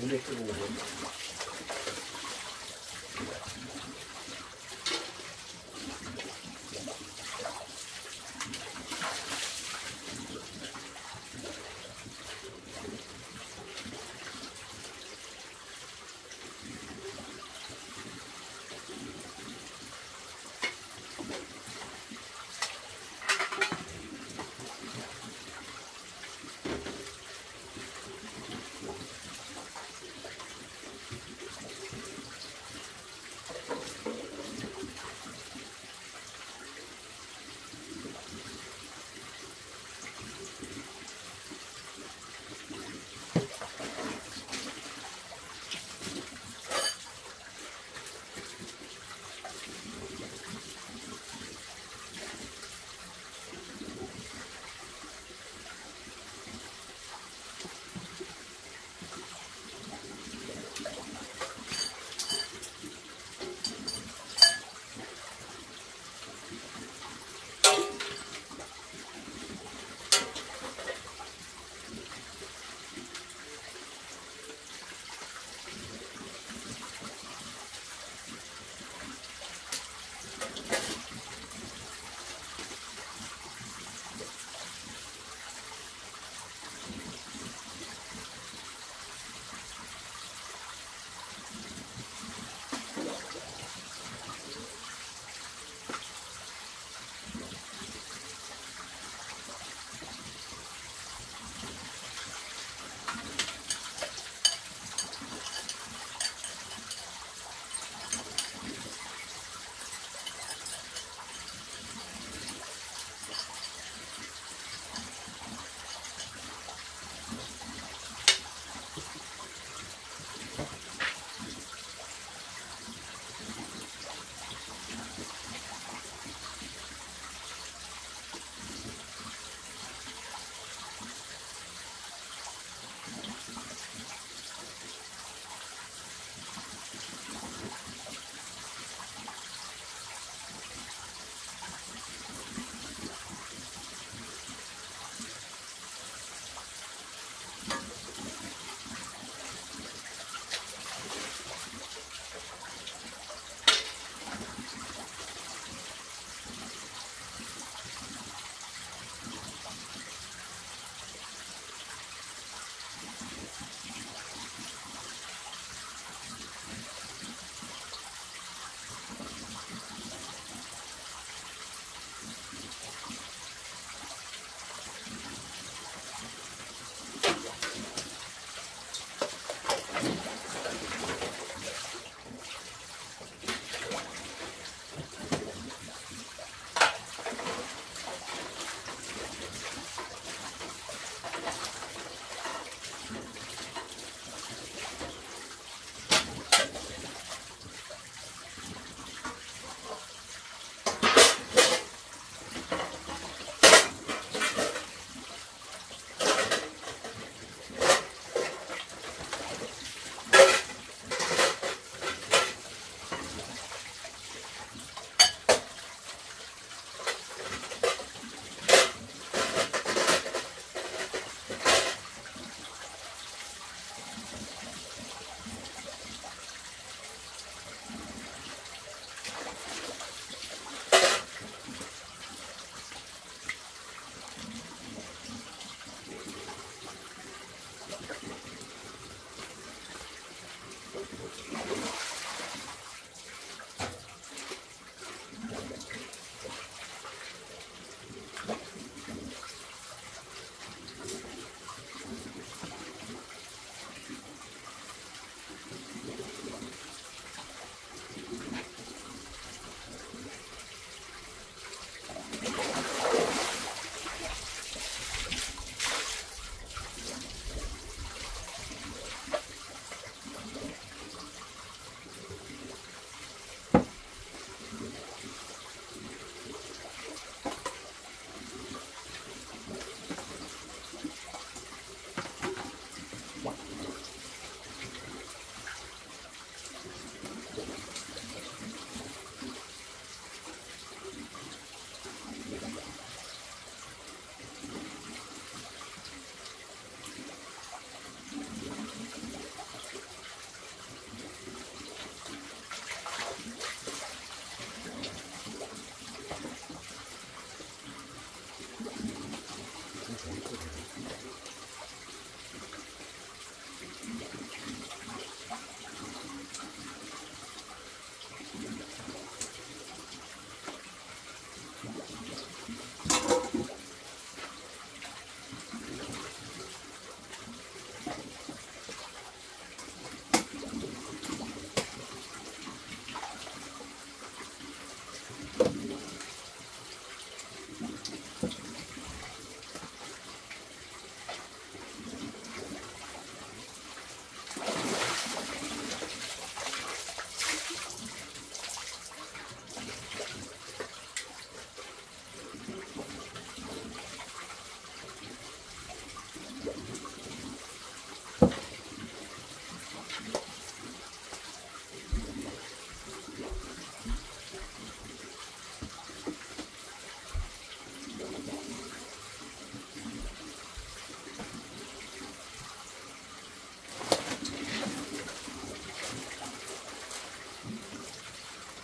굉장히 뜨거워.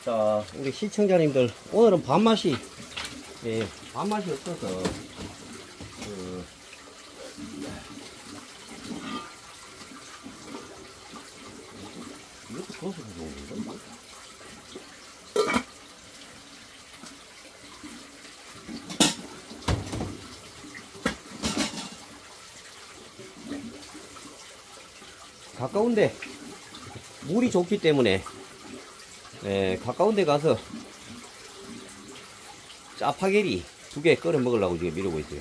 자, 우리 시청자님들, 오늘은 밥맛이, 예, 밥맛이 없어서, 그? 가까운데 물이 좋기 때문에 예, 가까운 데 가서 짜파게리 두 개 끓여 먹으려고 지금 미루고 있어요.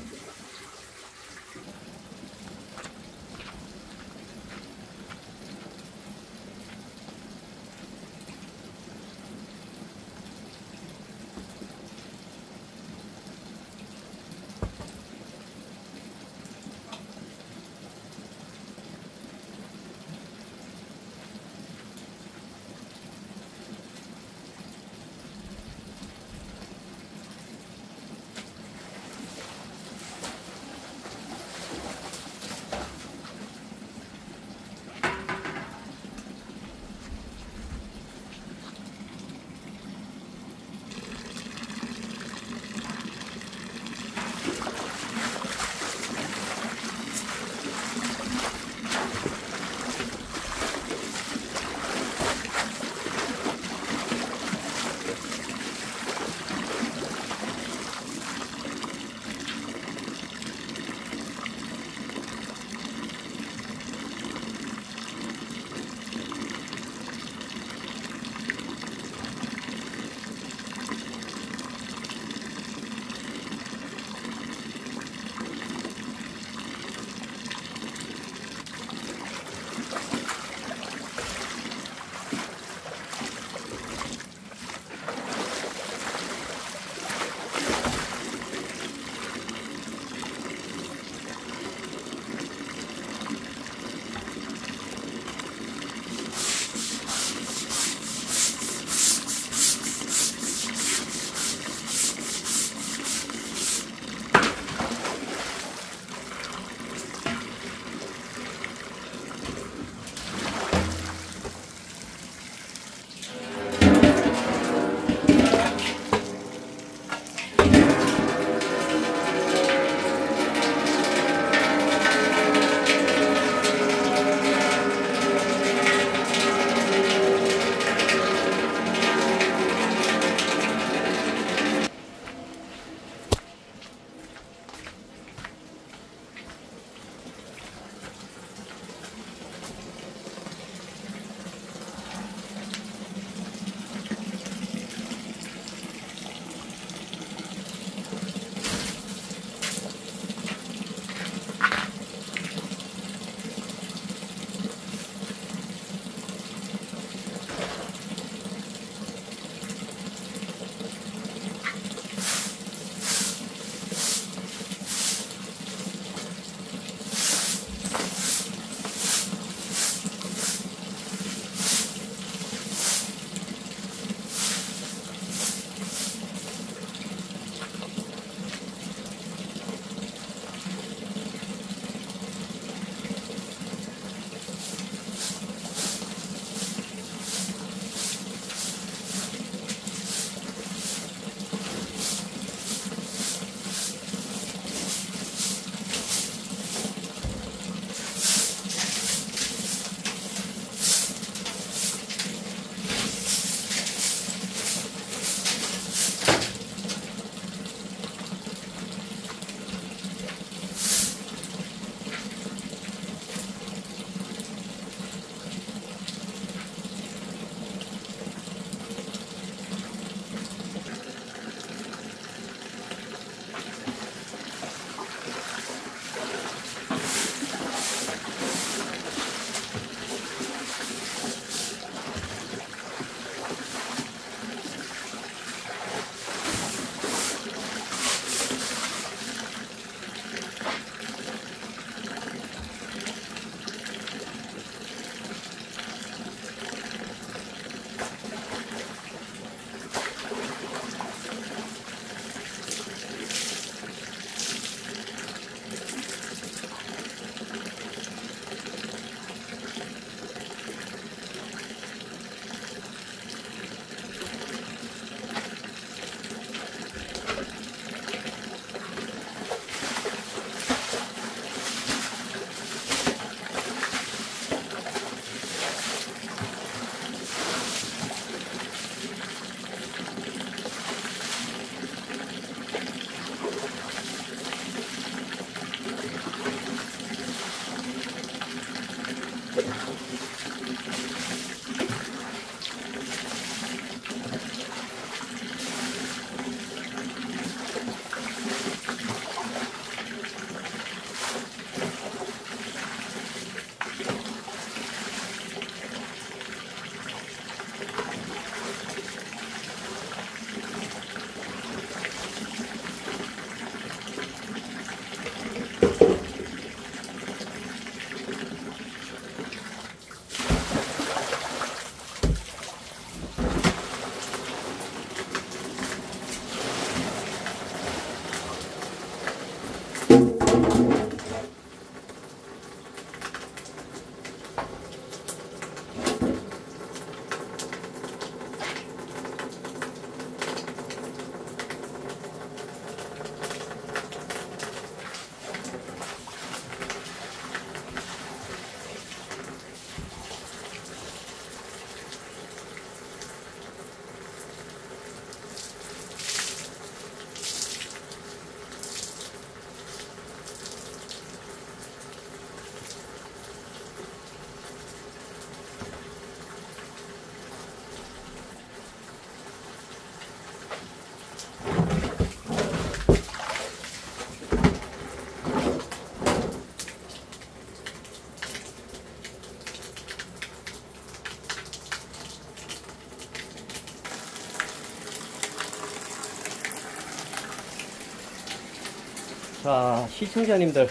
시청자님들.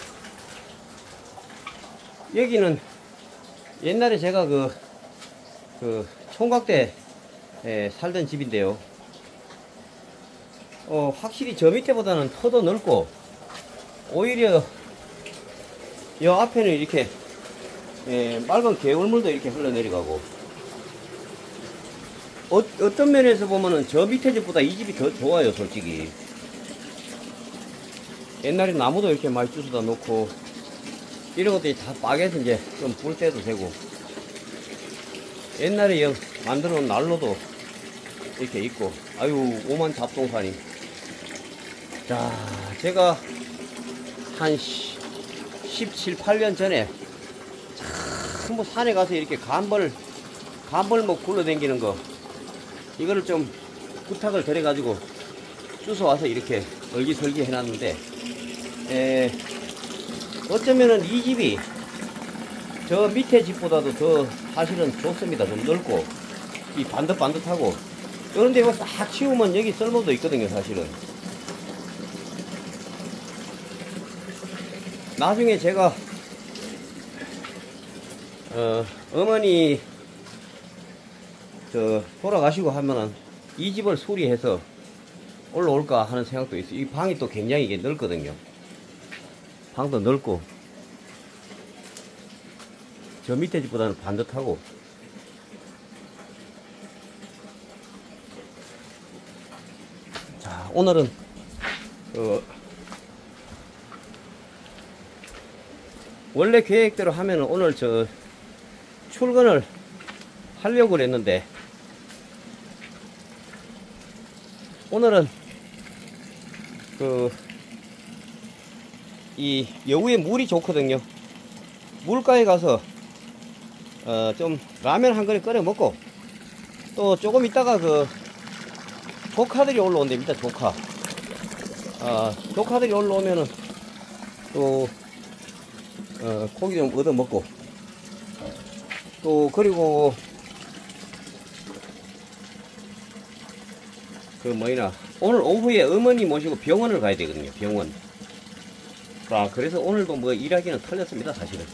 여기는 옛날에 제가 그, 그, 총각 때 에, 살던 집인데요. 어, 확실히 저 밑에보다는 터도 넓고, 오히려 여 앞에는 이렇게 예, 맑은 개울물도 이렇게 흘러내려가고 어, 어떤 면에서 보면은 저 밑에 집보다 이 집이 더 좋아요 솔직히 옛날에 나무도 이렇게 많이 주워다 놓고 이런 것들이 다 빠개서 이제 좀 불 때도 되고. 옛날에 여 만들어 놓은 난로도 이렇게 있고. 아유 오만 잡동사니 자 제가 한 17, 8년 전에 참뭐 산에 가서 이렇게 간벌 간벌목 굴러다니는 거 이거를 좀 부탁을 드려가지고 주워 와서 이렇게 얼기설기 해놨는데 에, 어쩌면은 이 집이 저 밑에 집보다도 더 사실은 좋습니다. 좀 넓고 이 반듯반듯하고 그런데 이거 싹 치우면 여기 썰모도 있거든요. 사실은 나중에 제가 어, 어머니 저 돌아가시고 하면은 이 집을 수리해서 올라올까 하는 생각도 있어요. 이 방이 또 굉장히 이게 넓거든요. 방도 넓고 저 밑에 집보다는 반듯하고 자 오늘은 어, 원래 계획대로 하면 오늘 저 출근을 하려고 그랬는데 오늘은 그 이 여우에 물이 좋거든요. 물가에 가서 어 좀 라면 한 그릇 끓여 먹고 또 조금 있다가 그 조카들이 올라온답니다. 조카. 아 조카들이 올라오면은 또 어, 고기 좀 얻어 먹고 또 그리고 그 뭐이나 오늘 오후에 어머니 모시고 병원을 가야 되거든요 병원 아 그래서 오늘도 뭐 일하기는 틀렸습니다 사실은